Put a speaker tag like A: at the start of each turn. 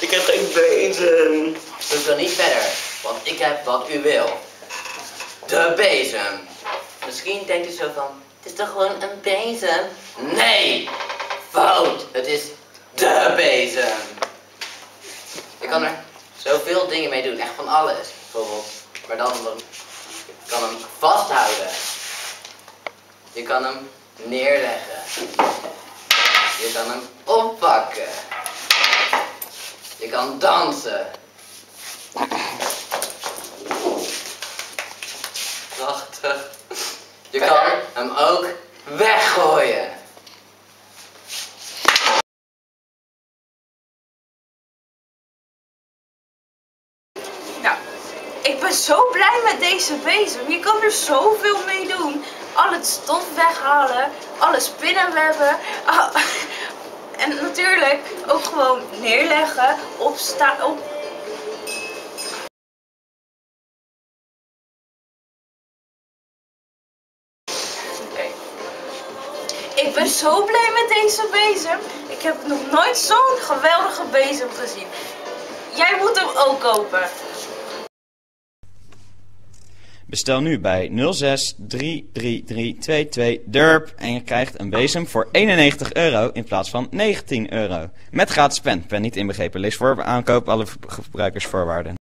A: Ik heb geen bezem.
B: zoek dan niet verder, want ik heb wat u wil. De bezem. Misschien denkt u zo van, het is toch gewoon een bezem? Nee! Fout! Het is de bezem. Je kan er zoveel dingen mee doen, echt van alles. Bijvoorbeeld, maar dan, dan je kan hem vasthouden. Je kan hem neerleggen. Je kan hem oppakken. Je kan dansen. Prachtig. Je kan hem ook weggooien.
C: Nou, ik ben zo blij met deze bezem. Je kan er zoveel mee doen. Al het stof weghalen, alle spinnenwebben. ah, en natuurlijk ook gewoon neerleggen, op.
B: Oké.
C: Ik ben zo blij met deze bezem. Ik heb nog nooit zo'n geweldige bezem gezien. Jij moet hem ook kopen.
D: Bestel nu bij 06 33322 DURP en je krijgt een bezem voor 91 euro in plaats van 19 euro. Met gratis pen. Pen niet inbegrepen. Lees voor aankoop alle verbruikersvoorwaarden.